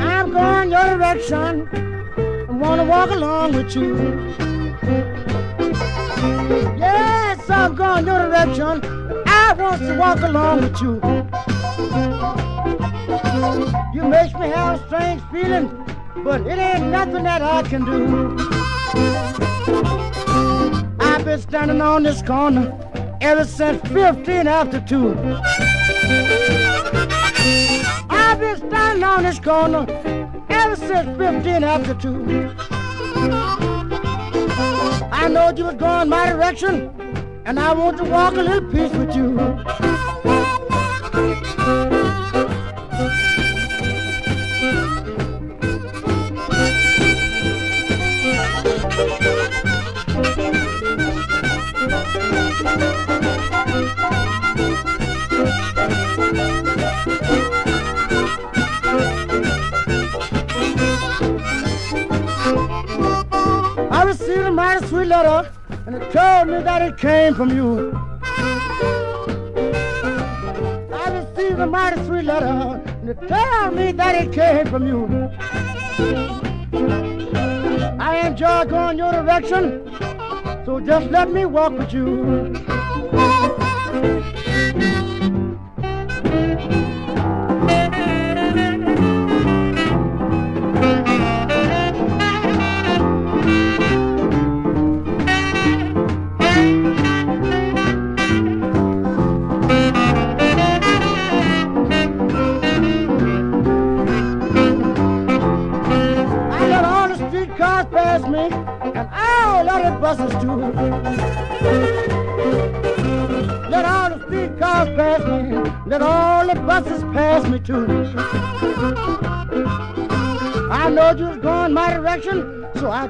I'm going your direction. I wanna walk along with you. Yes, I'm going your direction. I want to walk along with you. You makes me have a strange feeling, but it ain't nothing that I can do. I've been standing on this corner ever since 15 after 2. I've been standing on this corner ever since 15 after 2. I know you was going my direction, and I want to walk a little piece with you. Mighty sweet letter, and it told me that it came from you. I received a mighty sweet letter, and it told me that it came from you. I enjoy going your direction, so just let me walk with you.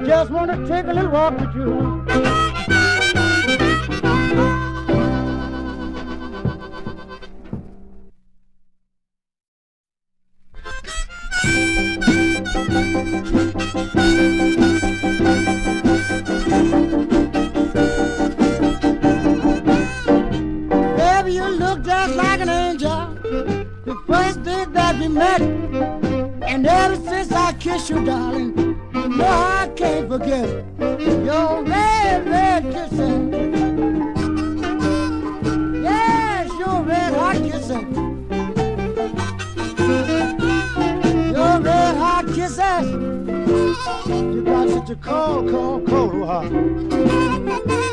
Just want to take a little walk with you. Baby, you look just like an angel. The first day that we met, and ever since I kissed you, darling, forget your red, red kissing. Yes, your red hot kissing. Your red hot kisses. You got such a cold, cold, cold heart.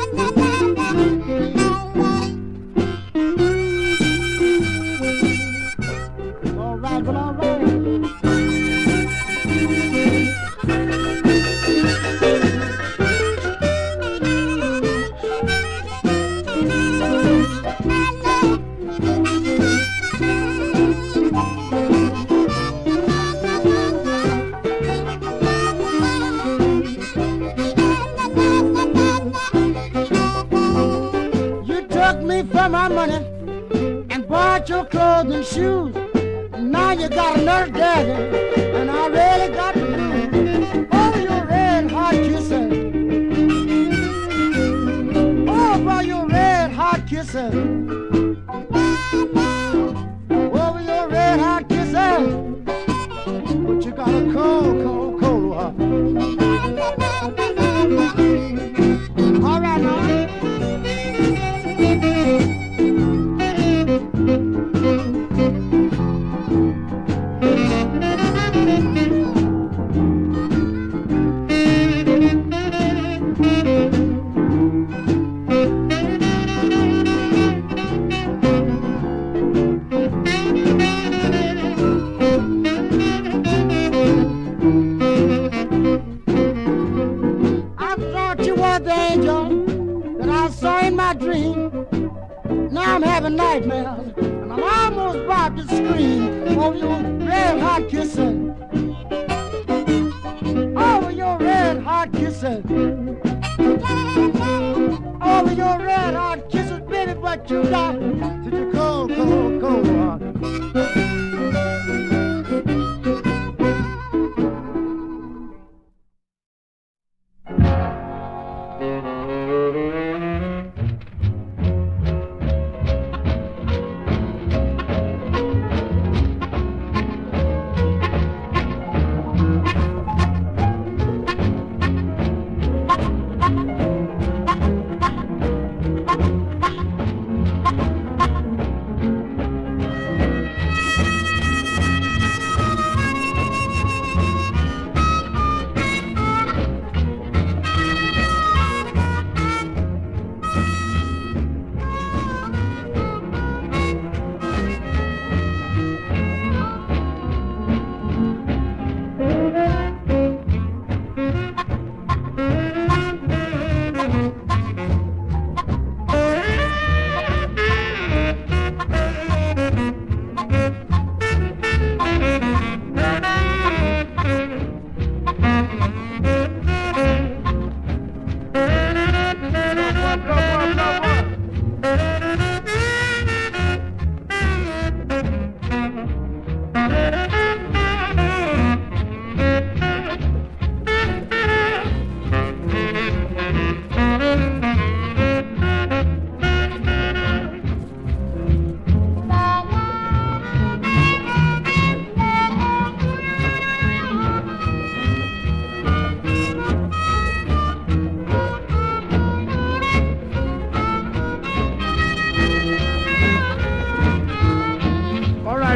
You got another daddy,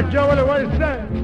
Come on, make a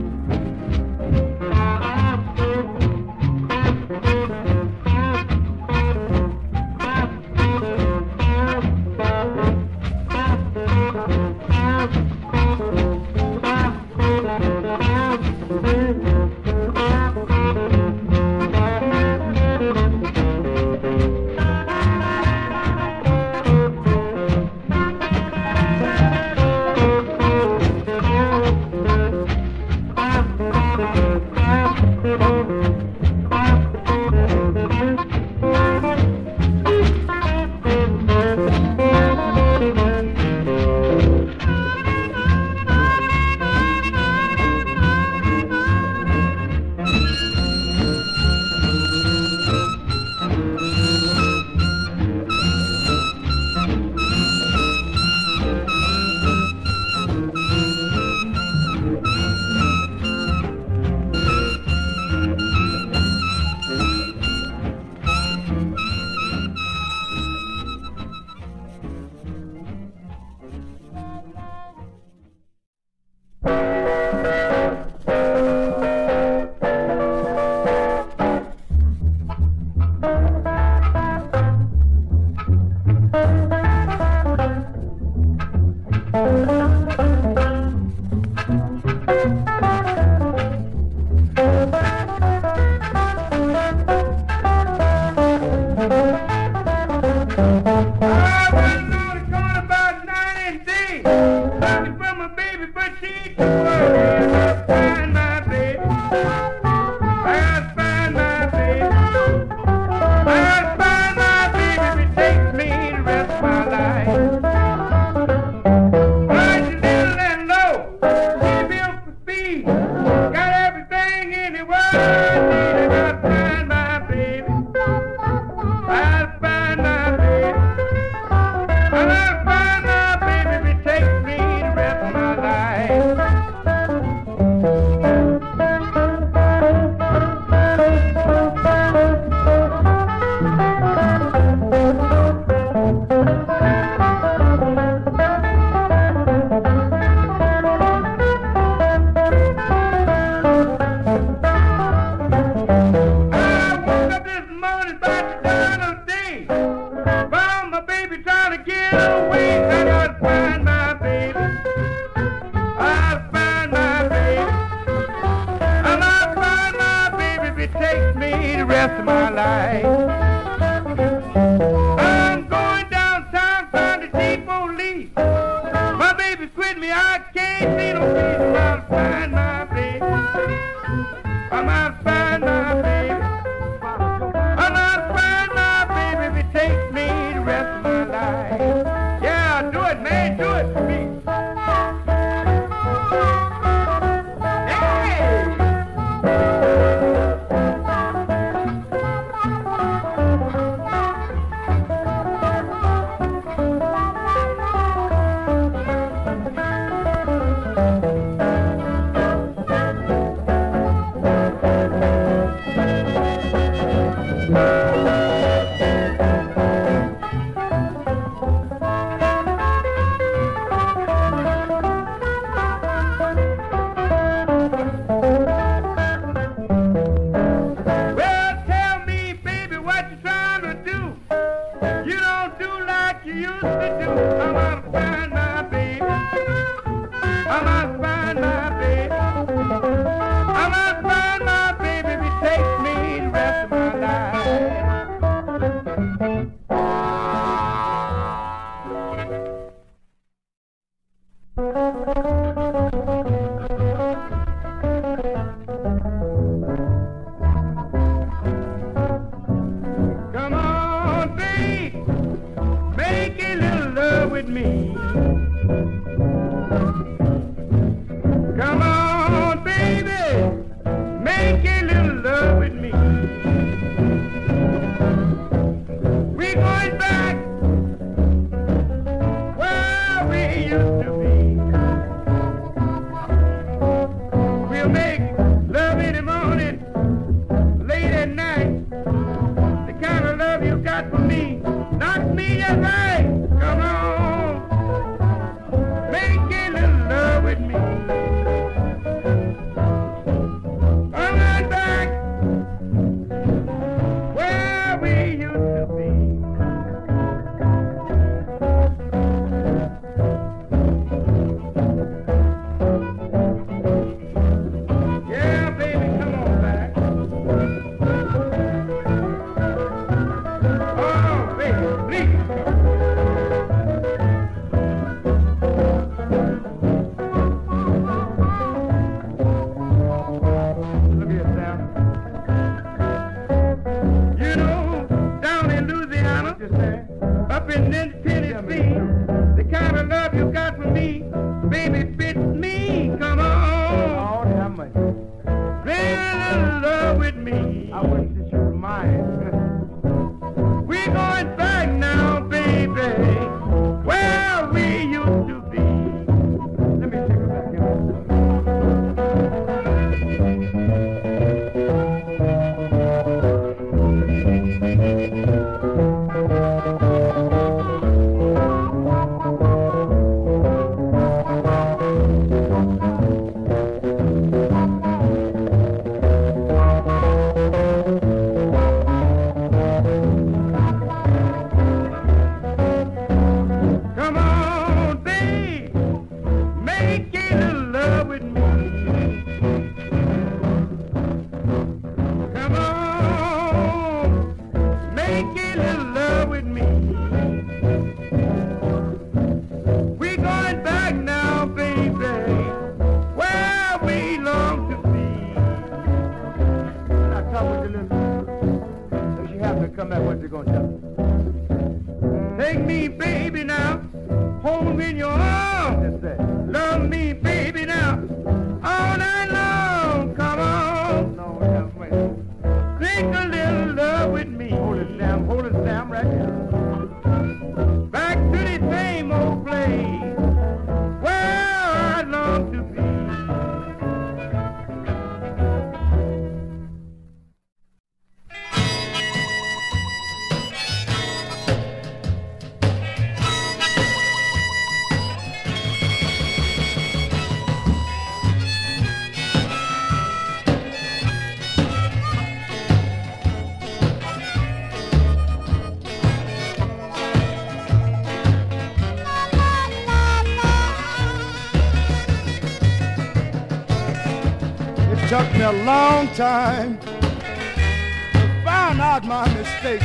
time to find out my mistake.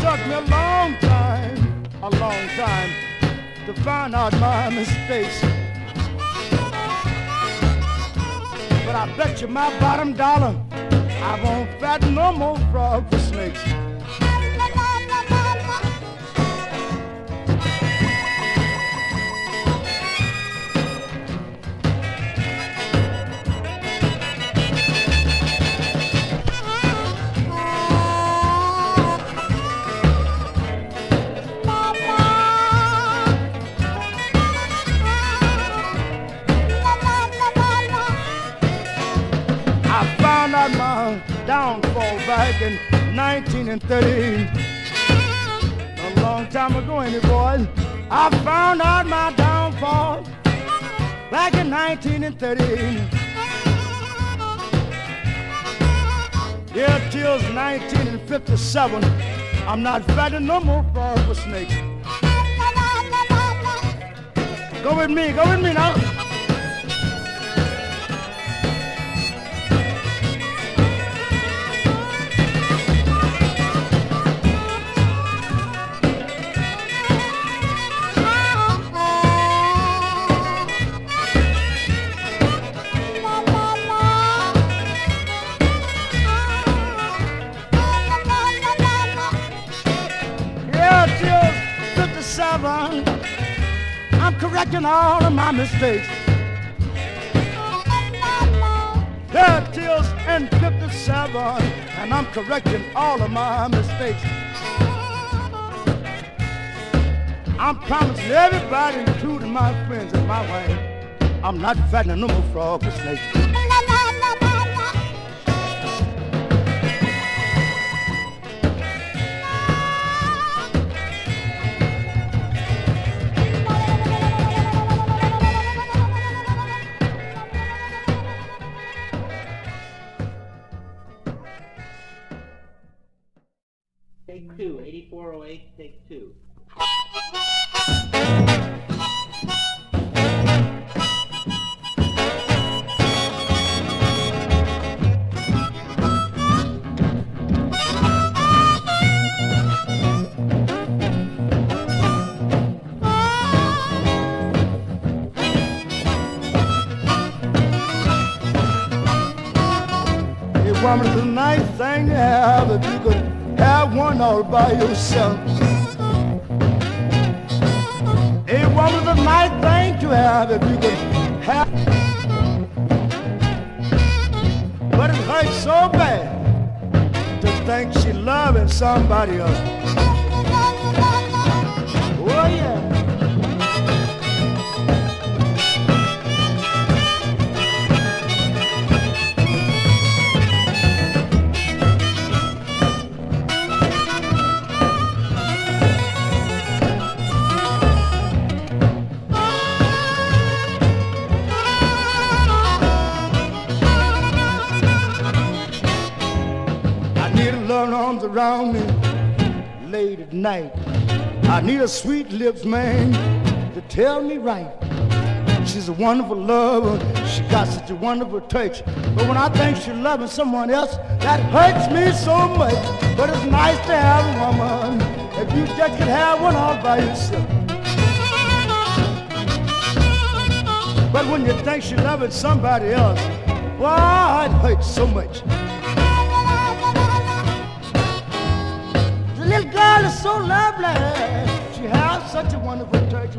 Took me a long time, a long time to find out my mistakes. But I bet you my bottom dollar, I won't fatten no more frog for snakes. Downfall back in 1913. A long time ago, any boys. I found out my downfall back in 1913. Yeah, till 1957. I'm not fighting no more for snakes. Go with me, go with me now. 57, I'm correcting all of my mistakes. Yeah, till in 57, and I'm correcting all of my mistakes. I'm promising everybody, including my friends and my wife, I'm not fattening no more frog or snake. 8408, take two. By yourself. A woman's a nice thing to have if you could have. But it hurts so bad to think she's loving somebody else. Oh yeah. Around me late at night. I need a sweet lips man to tell me right. She's a wonderful lover. She got such a wonderful touch. But when I think she's loving someone else, that hurts me so much. But it's nice to have a woman if you just could have one all by yourself. But when you think she's loving somebody else, why it hurts so much. Little girl is so lovely. She has such a wonderful touch.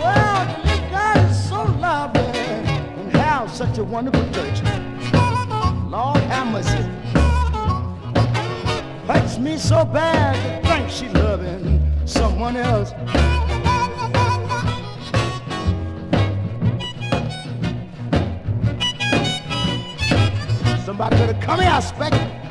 Well, the little girl is so lovely and has such a wonderful touch. Lord have mercy. Hurts me so bad to think she loving someone else. Somebody better come here, I expect.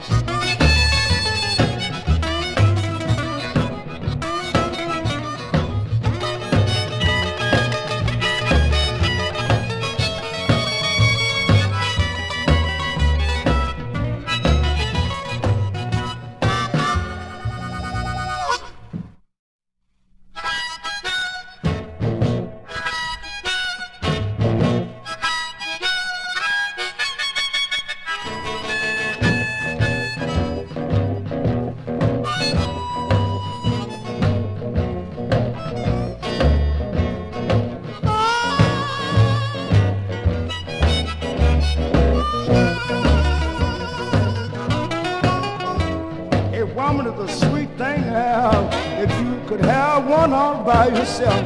By yourself.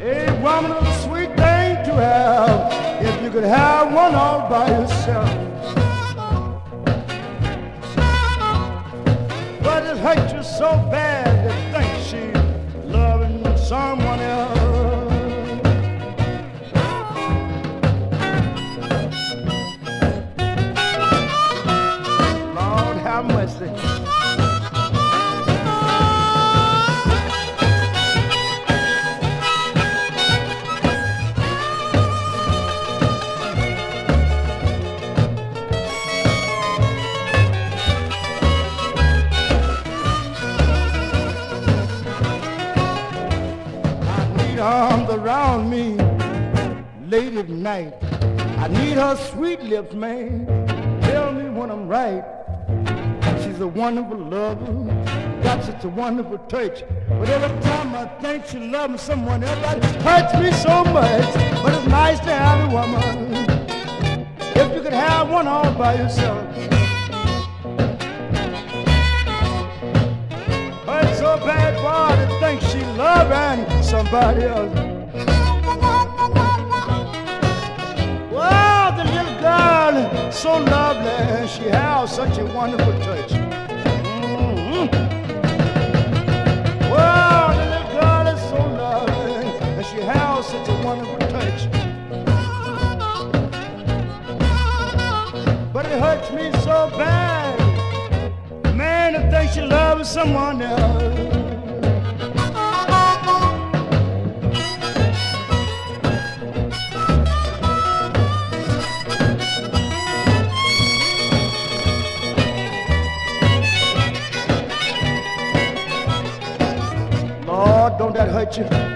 A woman a sweet thing to have if you could have one all by yourself. But it hurts you so bad to think she's loving someone else. Late at night. I need her sweet lips, man. Tell me when I'm right. She's a wonderful lover, got such a wonderful touch. But every time I think she loves someone else, that hurts me so much. But it's nice to have a woman. If you could have one all by yourself. Hurts so bad, boy, to think she loving somebody else. So lovely, she has such a wonderful touch. Mhm. The little girl so lovely, and she has such a wonderful touch. But it hurts me so bad, man, to think she loves someone else. Don't that hurt you?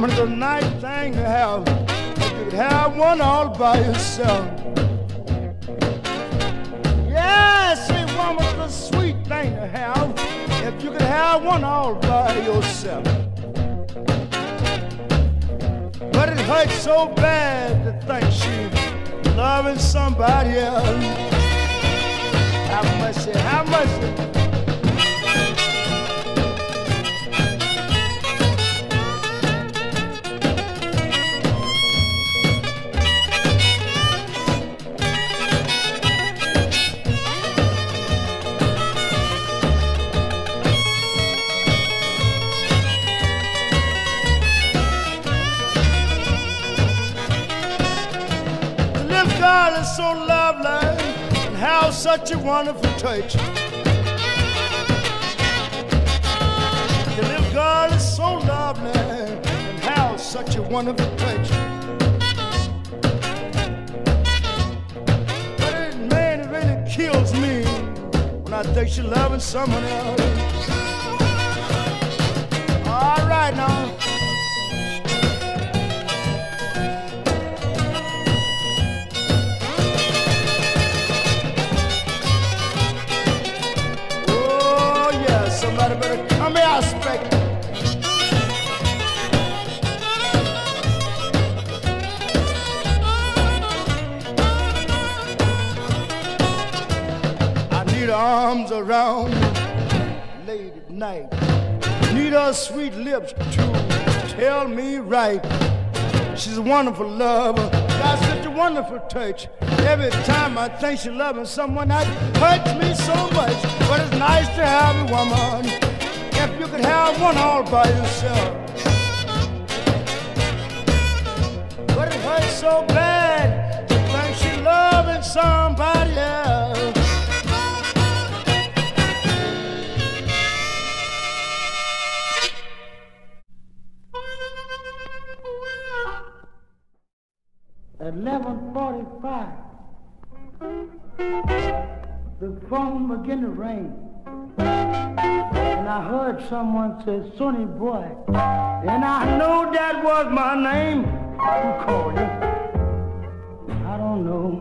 A woman a nice thing to have. If you could have one all by yourself. Yes, a woman's a sweet thing to have. If you could have one all by yourself. But it hurts so bad to think she's loving somebody else. Have mercy, have mercy. So lovely and has such a wonderful touch. The little girl is so lovely and has such a wonderful touch. But it, man, it really kills me when I think she's loving someone else. All right now. Need arms around late at night. Need her sweet lips to tell me right. She's a wonderful lover, got such a wonderful touch. Every time I think she's loving someone that hurts me so much. But it's nice to have a woman. If you could have one all by yourself. But it hurts so bad to think she's loving somebody else. 11:45, the phone began to ring, and I heard someone say, "Sonny boy," and I know that was my name. Who called you? I don't know.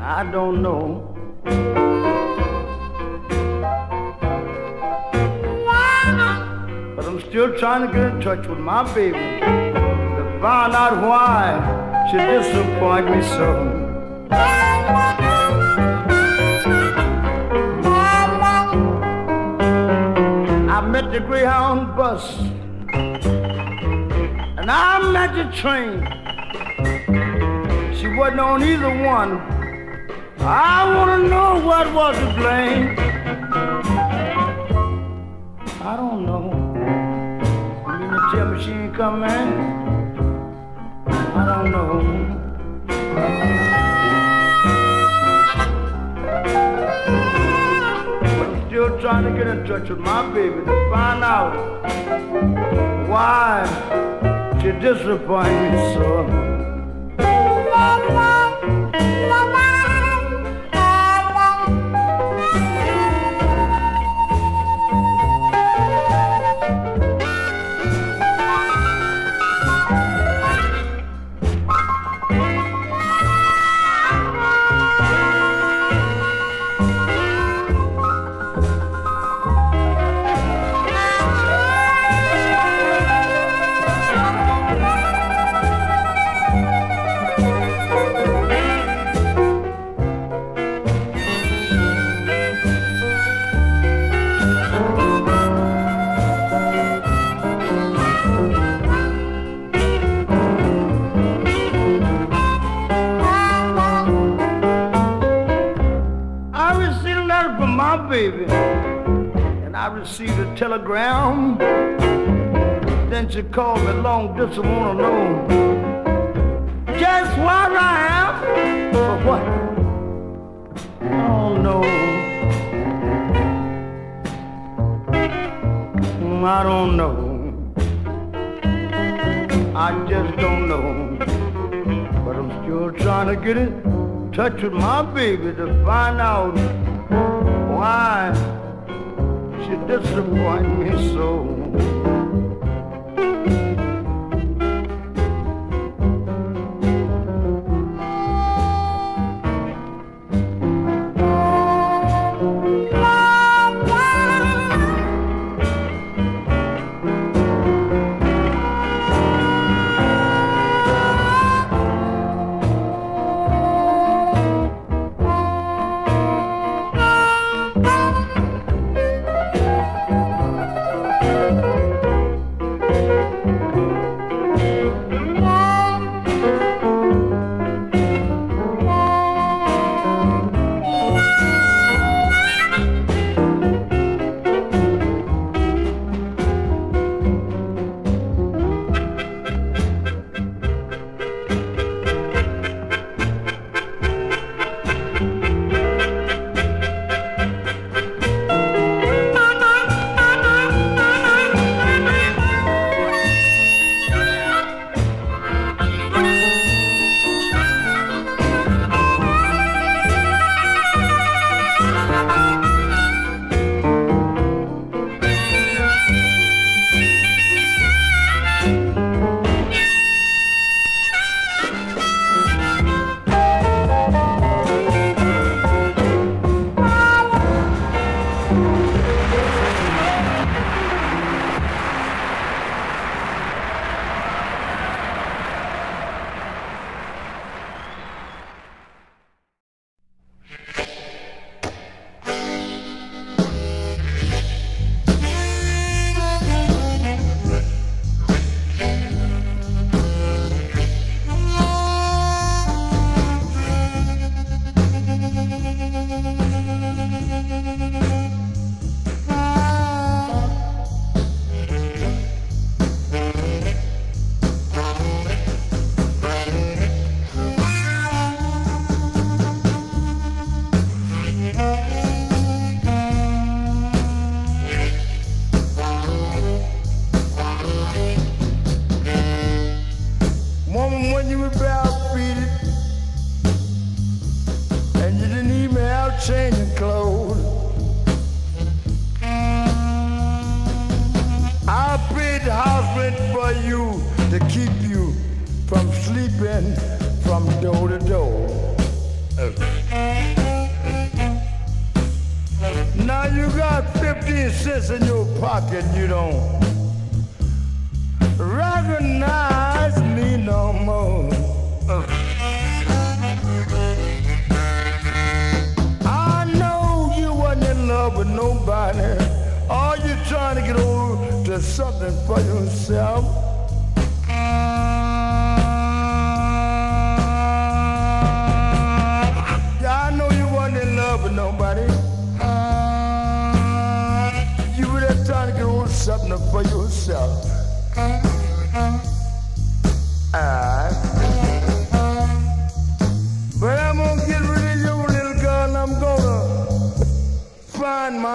I don't know. Still trying to get in touch with my baby to find out why she disappointed me so. I met the Greyhound bus and I met the train. She wasn't on either one. I want to know what was to blame. I don't know. Coming? I don't know. But still trying to get in touch with my baby to find out why she disappointed me so. Received a telegram. Then she called me long distance, wanna know just where I am. For what? Oh no. Mm, I don't know. I just don't know. But I'm still trying to get in touch with my baby to find out why she disappoint me so.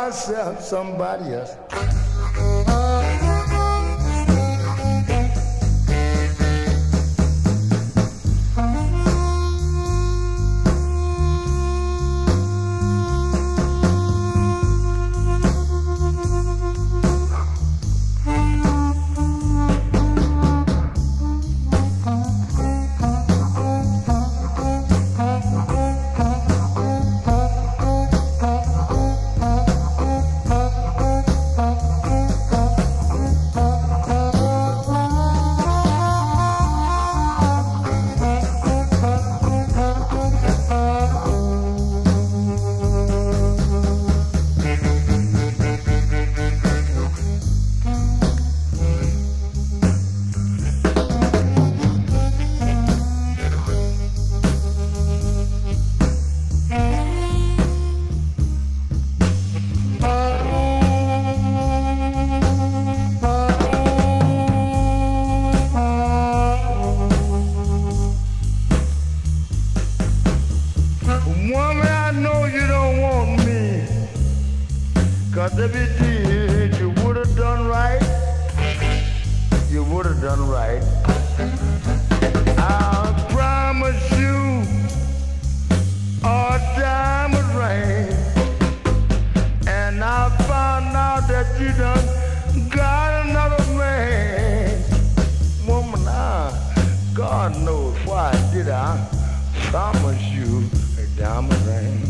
Myself somebody else. Cause if you did, you would have done right. You would have done right. I promise you a diamond ring. And I found out that you done got another man. Woman, I, God knows why did I promise you a diamond ring.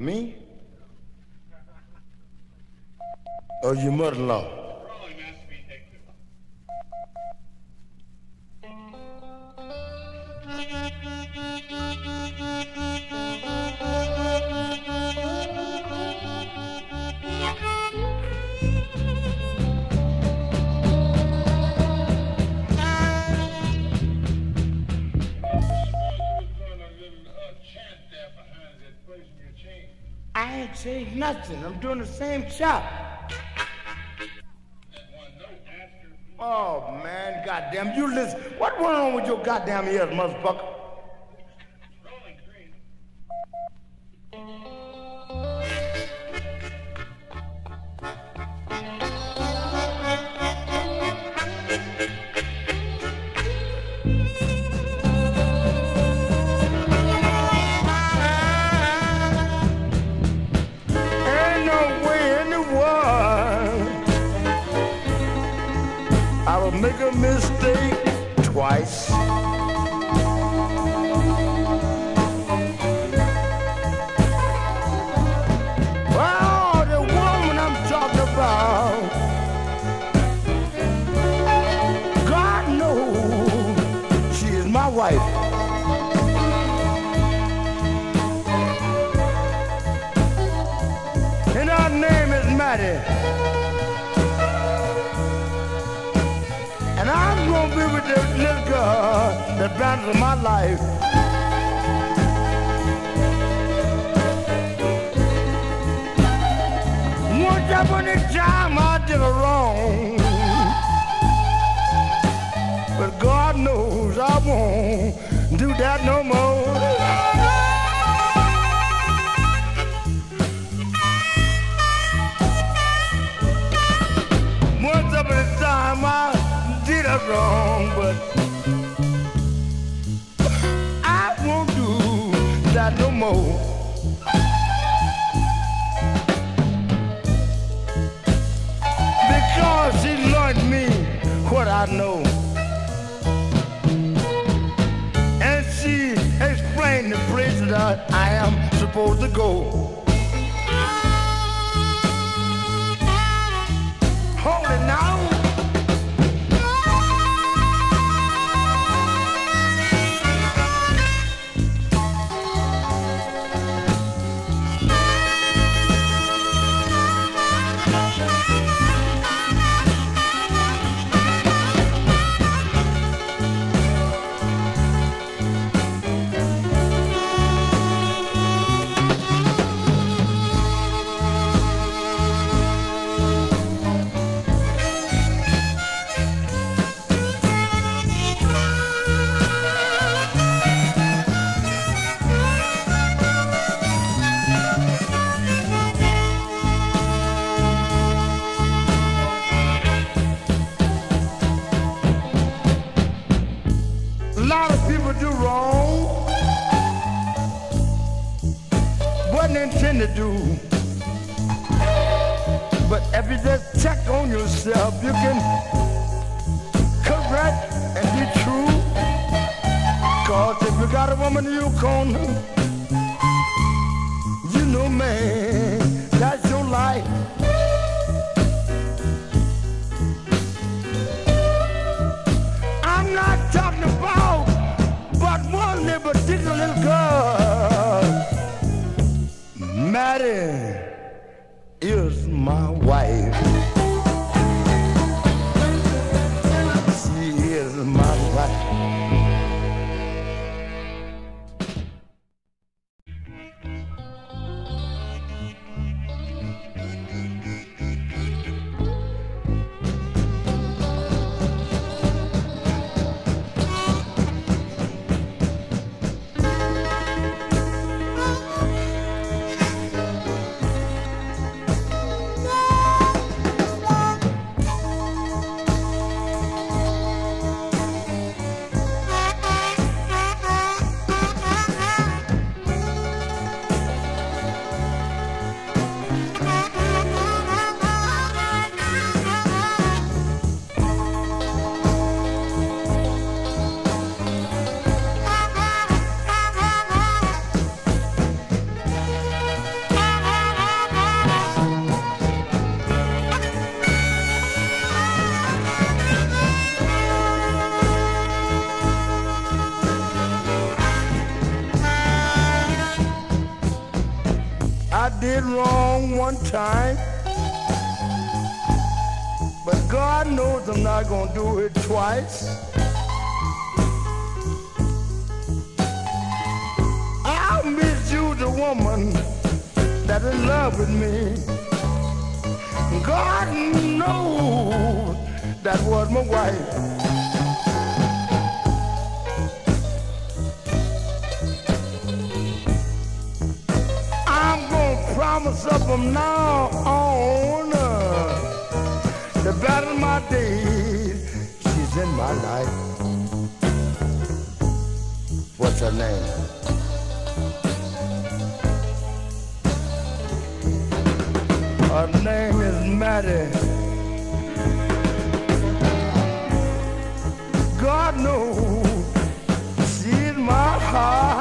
Me? Or your mother-in-law? Same job. Oh man, goddamn! You listen. What on with your goddamn ears, motherfucker? That balance my life. Once upon a time I did a wrong. But God knows I won't do that no more. Once upon a time I did it wrong, but that no more. Because he learned me what I know. And she explained the place that I am supposed to go. Mattie is my wife. I did wrong one time. But God knows I'm not gonna do it twice. I'll miss you, the woman that in love with me. God knows that was my wife. Promise up from now on the battle of my days. She's in my life. What's her name? Her name is Mattie. God knows she's my heart.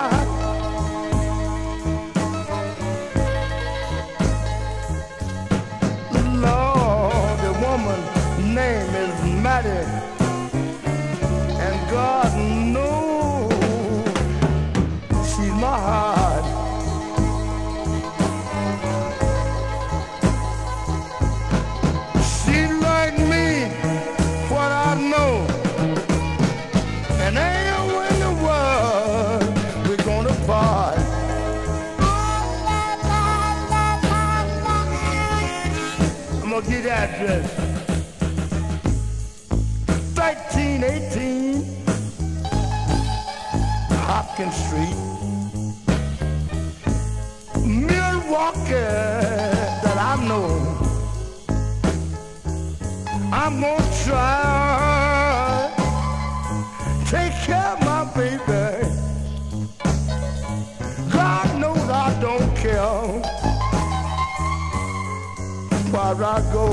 Address. 1318 Hopkins Street, Milwaukee, that I know. I'm gonna try go.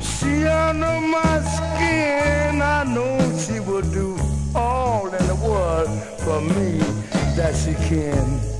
She under my skin, I know she will do all in the world for me that she can.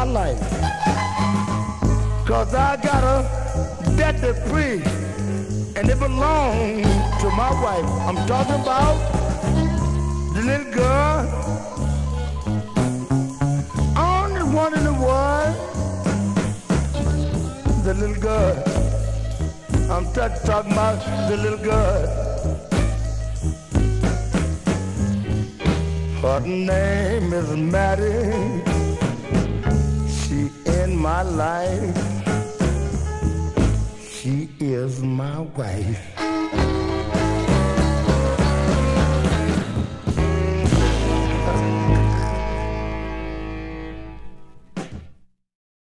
My life. Cause I got a debt to pay and it belongs to my wife. I'm talking about the little girl only one in the world, the little girl. I'm talking about the little girl. Her name is Mattie. My life. She is my wife.